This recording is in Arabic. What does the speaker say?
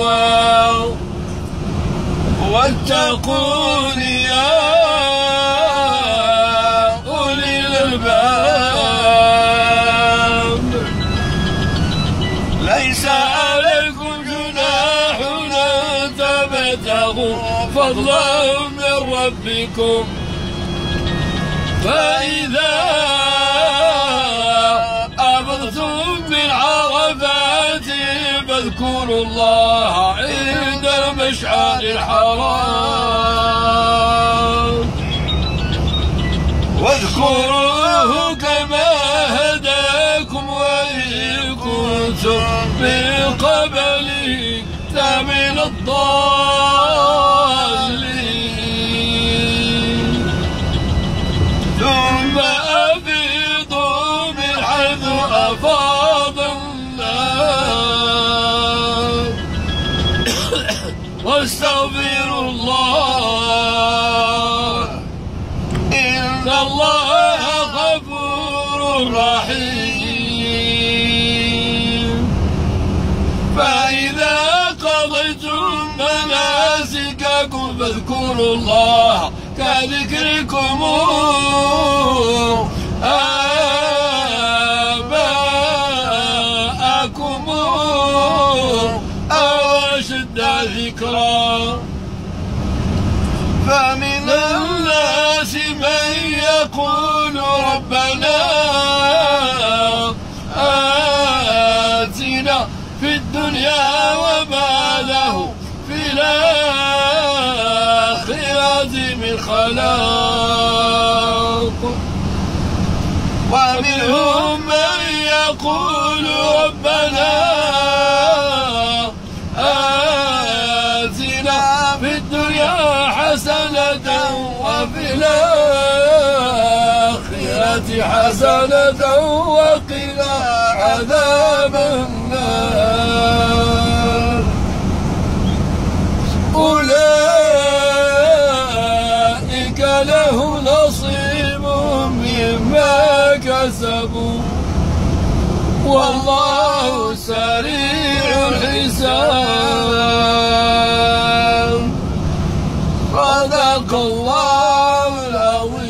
التقوى واتقون يا أولي الألباب. ليس عليكم جناح أن تبتغوا فضلا من ربكم. فإذا فاذكروا الله عند المشعر الحرام. واذكروه كما هداكم وإن كنتم من قبله لمن الضالين واستغفروا الله. إن الله غفور رحيم. فإذا قضيتم مناسككم فاذكروا الله كذكركم. فمن الناس من يقول ربنا آتنا في الدنيا وما له في الآخرة من خلاق. ومنهم من يقول ربنا حسنة وفي الآخرة حسنة وقنا عذاب النار. أولئك لهم نصيب مما كسبوا. والله سريع الحساب. الله العظيم